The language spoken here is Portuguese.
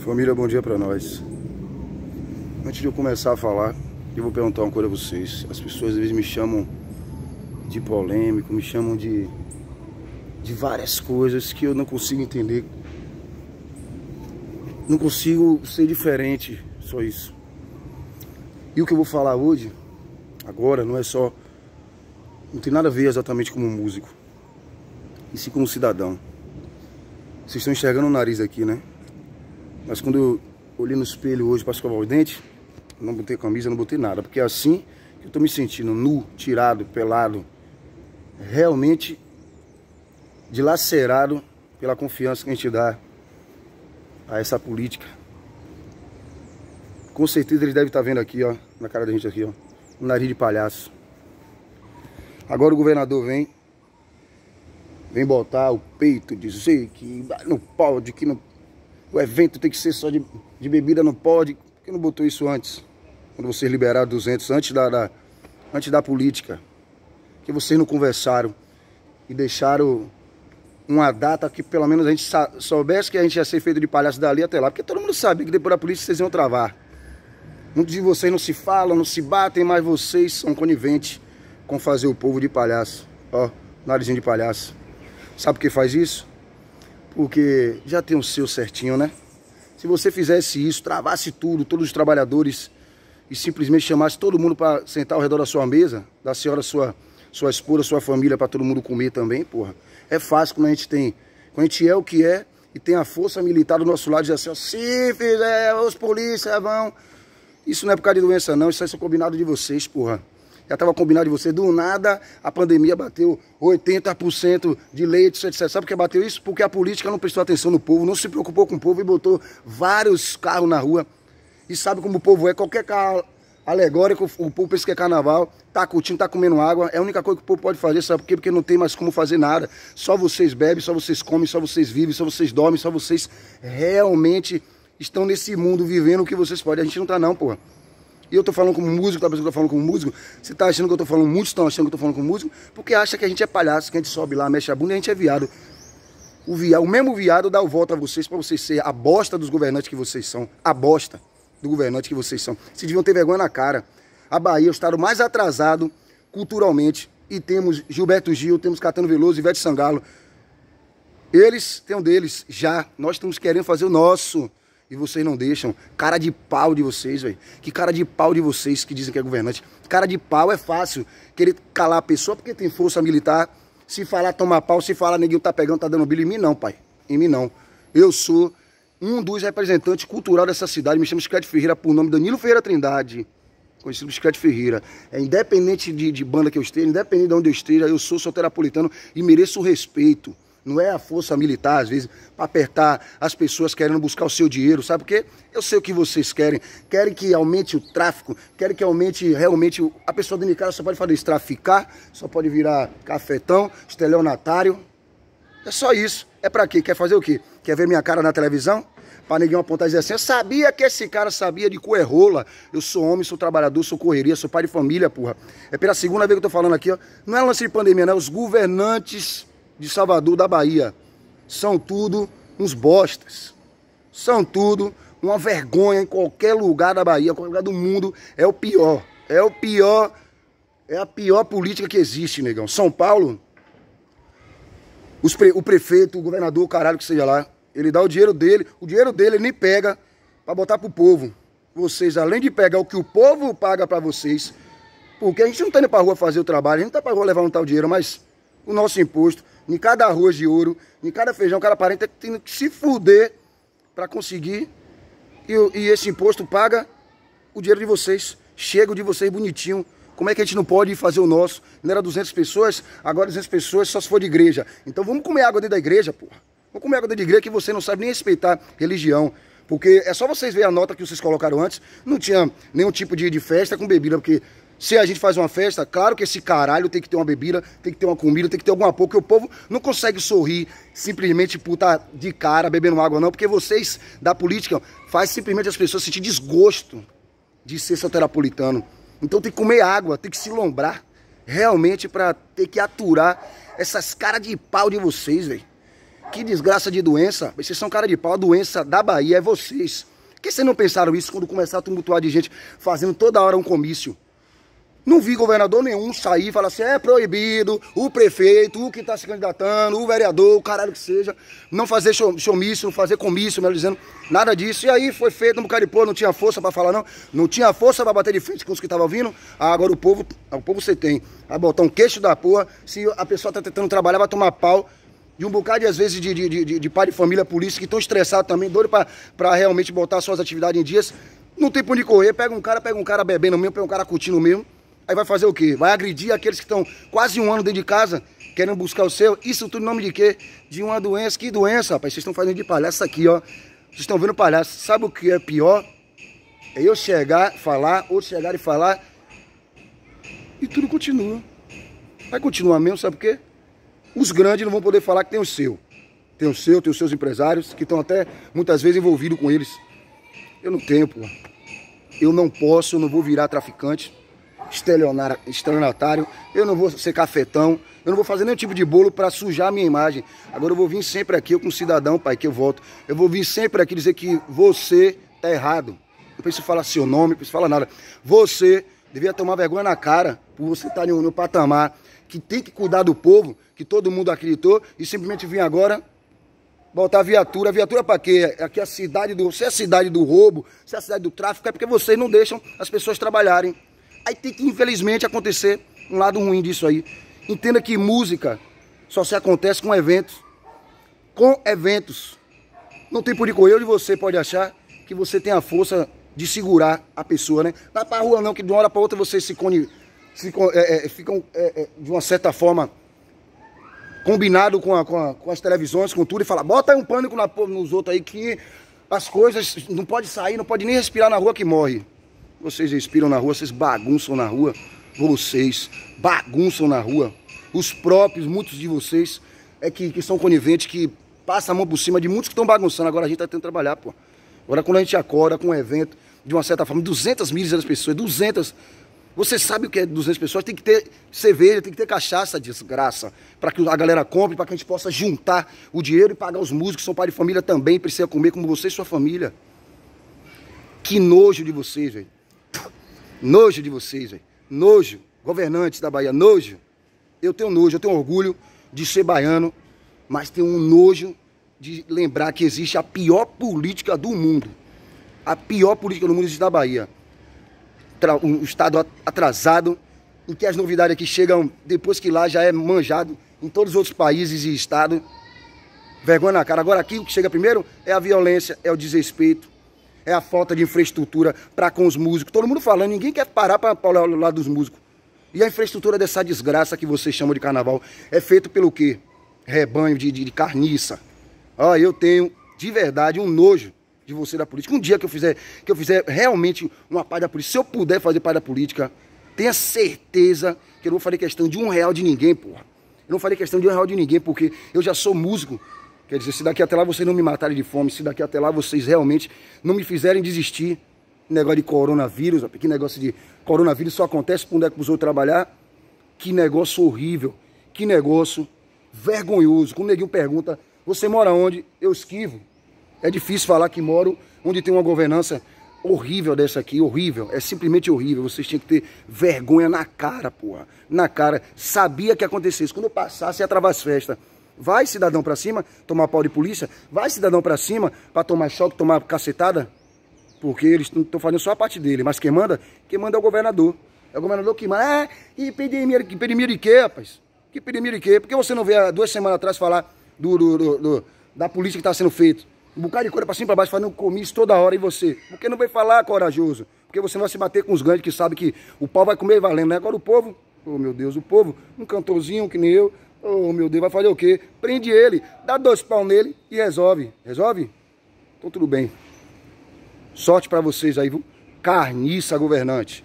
Família, bom dia pra nós. Antes de eu começar a falar, eu vou perguntar uma coisa a vocês. As pessoas às vezes me chamam de polêmico, me chamam de, de várias coisas que eu não consigo entender. Não consigo ser diferente, só isso. E o que eu vou falar hoje, agora, não é só. Não tem nada a ver exatamente como músico, e sim como cidadão. Vocês estão enxergando o nariz aqui, né? Mas quando eu olhei no espelho hoje para escovar os dentes, não botei camisa, não botei nada. Porque é assim que eu tô me sentindo nu, tirado, pelado. Realmente dilacerado pela confiança que a gente dá a essa política. Com certeza eles devem estar vendo aqui, ó, na cara da gente aqui, ó, um nariz de palhaço. Agora o governador vem, vem botar o peito, dizer que não pode, que não o evento tem que ser só de, de bebida, não pode. Por que não botou isso antes? Quando vocês liberaram 200, antes da, da, antes da política. Que vocês não conversaram e deixaram uma data que pelo menos a gente soubesse que a gente ia ser feito de palhaço dali até lá. Porque todo mundo sabe que depois da polícia vocês iam travar. Muitos de vocês não se falam, não se batem, mas vocês são coniventes com fazer o povo de palhaço. Ó, narizinho de palhaço. Sabe por que faz isso? Porque já tem o seu certinho, né? Se você fizesse isso, travasse tudo, todos os trabalhadores e simplesmente chamasse todo mundo para sentar ao redor da sua mesa, da senhora, sua, sua esposa, sua família, para todo mundo comer também, porra. É fácil quando a gente tem, quando a gente é o que é e tem a força militar do nosso lado, diz assim, ó, se fizer, os polícias vão. Isso não é por causa de doença não, isso é combinado de vocês, porra já estava combinado de você. Do nada, a pandemia bateu 80% de leitos, etc. Sabe por que bateu isso? Porque a política não prestou atenção no povo, não se preocupou com o povo e botou vários carros na rua. E sabe como o povo é? Qualquer carro alegórico, o povo pensa que é carnaval, tá curtindo, tá comendo água. É a única coisa que o povo pode fazer, sabe por quê? Porque não tem mais como fazer nada. Só vocês bebem, só vocês comem, só vocês vivem, só vocês dormem, só vocês realmente estão nesse mundo vivendo o que vocês podem. A gente não tá não, porra. E eu tô falando como músico, tá que eu tô falando como músico. Você tá achando que eu tô falando, muitos estão achando que eu tô falando como músico, porque acha que a gente é palhaço, que a gente sobe lá, mexe a bunda e a gente é viado. O, viado, o mesmo viado dá o voto a vocês para vocês ser a bosta dos governantes que vocês são. A bosta do governante que vocês são. Vocês deviam ter vergonha na cara. A Bahia é o estado mais atrasado culturalmente. E temos Gilberto Gil, temos Catano Veloso, Ivete Sangalo. Eles têm um deles já. Nós estamos querendo fazer o nosso. E vocês não deixam. Cara de pau de vocês, velho. Que cara de pau de vocês que dizem que é governante. Cara de pau é fácil. Querer calar a pessoa porque tem força militar. Se falar tomar pau, se falar neguinho tá pegando, tá dando bilho. Em mim não, pai. Em mim não. Eu sou um dos representantes cultural dessa cidade. Me chamo Chiclete Ferreira por nome Danilo Ferreira Trindade. Conhecido por Chiclete Ferreira. É independente de, de banda que eu esteja, independente de onde eu esteja, eu sou solteirapolitano e mereço respeito. Não é a força militar, às vezes, para apertar as pessoas querendo buscar o seu dinheiro, sabe por quê? Eu sei o que vocês querem. Querem que aumente o tráfico, querem que aumente realmente. A pessoa dentro de casa só pode fazer isso, traficar, só pode virar cafetão, estelionatário. É só isso. É para quê? Quer fazer o quê? Quer ver minha cara na televisão? Pra ninguém apontar e dizer assim, eu sabia que esse cara sabia de coerrola. Eu sou homem, sou trabalhador, sou correria, sou pai de família, porra. É pela segunda vez que eu tô falando aqui, ó. Não é lance de pandemia, não. É os governantes de Salvador, da Bahia. São tudo uns bostas. São tudo uma vergonha em qualquer lugar da Bahia, qualquer lugar do mundo. É o pior. É o pior. É a pior política que existe, negão. São Paulo, pre, o prefeito, o governador, o caralho que seja lá, ele dá o dinheiro dele, o dinheiro dele ele nem pega para botar pro povo. Vocês, além de pegar o que o povo paga para vocês, porque a gente não tá indo pra rua fazer o trabalho, a gente não tá pra rua levar um tal dinheiro, mas o nosso imposto, em cada arroz de ouro, em cada feijão, cada parente tem que se fuder para conseguir. E, e, esse imposto paga o dinheiro de vocês. Chega o de vocês bonitinho. Como é que a gente não pode fazer o nosso? Não era 200 pessoas, agora 200 pessoas só se for de igreja. Então vamos comer água dentro da igreja, porra. Vamos comer água dentro da igreja que você não sabe nem respeitar religião. Porque é só vocês verem a nota que vocês colocaram antes. Não tinha nenhum tipo de, de festa com bebida, porque se a gente faz uma festa, claro que esse caralho tem que ter uma bebida, tem que ter uma comida, tem que ter alguma pouco, porque o povo não consegue sorrir simplesmente por tá de cara bebendo água, não, porque vocês da política faz simplesmente as pessoas sentir desgosto de ser soteropolitano. Então tem que comer água, tem que se lombrar realmente para ter que aturar essas caras de pau de vocês, velho. Que desgraça de doença. Vocês são cara de pau. A doença da Bahia é vocês. Por que vocês não pensaram isso quando começaram a tumultuar de gente fazendo toda hora um comício? Não vi governador nenhum sair e falar assim, é proibido, o prefeito, o que está se candidatando, o vereador, o caralho que seja, não fazer showmício, não fazer comício, melhor dizendo, nada disso. E aí foi feito no Bucaripô, não tinha força para falar não, não tinha força para bater de frente com os que estavam vindo. Ah, agora o povo, o povo você tem. Vai botar um queixo da porra, se a pessoa está tentando trabalhar, vai tomar pau. E um bocado, às vezes, de, de, de, de pai de família, polícia, que estão estressados também, doido para realmente botar suas atividades em dias. Não tem por onde correr, pega um cara, pega um cara bebendo mesmo, pega um cara curtindo mesmo. Aí vai fazer o quê? Vai agredir aqueles que estão quase um ano dentro de casa, querendo buscar o seu. Isso tudo em nome de quê? De uma doença. Que doença, rapaz? Vocês estão fazendo de palhaço aqui, ó. Vocês estão vendo palhaço. Sabe o que é pior? É eu chegar, falar, outros chegar e falar. E tudo continua. Vai continuar mesmo, sabe por quê? Os grandes não vão poder falar que tem o seu. Tem o seu, tem os seus empresários, que estão até muitas vezes envolvidos com eles. Eu não tenho, pô. Eu não posso, eu não vou virar traficante estelionatário, eu não vou ser cafetão, eu não vou fazer nenhum tipo de bolo para sujar a minha imagem. Agora eu vou vir sempre aqui, eu como cidadão, pai, que eu voto, eu vou vir sempre aqui dizer que você tá errado. Não preciso falar seu nome, não preciso falar nada. Você devia tomar vergonha na cara por você estar tá no, no patamar que tem que cuidar do povo, que todo mundo acreditou, e simplesmente vir agora botar viatura. Viatura para quê? Aqui é a cidade do. Se é a cidade do roubo, se é a cidade do tráfico, é porque vocês não deixam as pessoas trabalharem. Aí tem que, infelizmente, acontecer um lado ruim disso aí. Entenda que música só se acontece com eventos. Com eventos. Não tem por correr, de você pode achar que você tem a força de segurar a pessoa, né? Não é pra rua não, que de uma hora para outra você se, cone, se é, é, ficam é, é, de uma certa forma combinado com, a, com, a, com, as televisões, com tudo, e fala, bota aí um pânico na, nos outros aí que as coisas não pode sair, não pode nem respirar na rua que morre. Vocês respiram na rua, vocês bagunçam na rua. Vocês bagunçam na rua. Os próprios, muitos de vocês, é que, que são coniventes, que passam a mão por cima de muitos que estão bagunçando. Agora a gente está tentando trabalhar, pô. Agora quando a gente acorda com um evento, de uma certa forma, 200 milhas pessoas, 200... Você sabe o que é 200 pessoas? Tem que ter cerveja, tem que ter cachaça, desgraça, para que a galera compre, para que a gente possa juntar o dinheiro e pagar os músicos, são pai de família também, precisa comer como você e sua família. Que nojo de vocês, velho. Nojo de vocês, velho. Nojo. Governantes da Bahia, nojo. Eu tenho nojo, eu tenho orgulho de ser baiano, mas tenho um nojo de lembrar que existe a pior política do mundo. A pior política do mundo existe da Bahia. Um estado atrasado, em que as novidades aqui chegam depois que lá já é manjado em todos os outros países e estados. Vergonha na cara. Agora aqui o que chega primeiro é a violência, é o desrespeito, é a falta de infraestrutura para com os músicos. Todo mundo falando, ninguém quer parar para olhar o lado dos músicos. E a infraestrutura dessa desgraça que vocês chamam de carnaval é feito pelo quê? Rebanho de, de, de carniça. Ah, eu tenho de verdade um nojo de você da política. Um dia que eu fizer, que eu fizer realmente uma parte da política, se eu puder fazer parte da política, tenha certeza que eu não farei questão de um real de ninguém, porra. Eu não farei questão de um real de ninguém, porque eu já sou músico Quer dizer, se daqui até lá vocês não me matarem de fome, se daqui até lá vocês realmente não me fizerem desistir, negócio de coronavírus, que negócio de coronavírus só acontece quando é que os outros trabalhar, que negócio horrível, que negócio vergonhoso. Quando o neguinho pergunta, você mora onde? Eu esquivo. É difícil falar que moro onde tem uma governança horrível dessa aqui, horrível. É simplesmente horrível. Vocês tinham que ter vergonha na cara, porra. Na cara. Sabia que isso. Quando eu passasse, ia travar as festas. Vai, cidadão, para cima, tomar pau de polícia. Vai, cidadão, para cima, para tomar choque, tomar cacetada. Porque eles estão fazendo só a parte dele. Mas quem manda? Quem manda é o governador. É o governador que manda. Ah, epidemia, epidemia de quê, rapaz? Que epidemia de quê? Por que você não veio há duas semanas atrás falar do, do, do, do da política que está sendo feita? Um bocado de coisa para cima e para baixo, fazendo comício toda hora. E você? Por que não veio falar, corajoso? Porque você não vai se bater com os grandes que sabem que o pau vai comer valendo, né? Agora o povo, oh meu Deus, o povo, um cantorzinho que nem eu, Oh, meu Deus, vai fazer o quê? Prende ele, dá dois pau nele e resolve. Resolve? Então tudo bem. Sorte para vocês aí, viu? Carniça governante.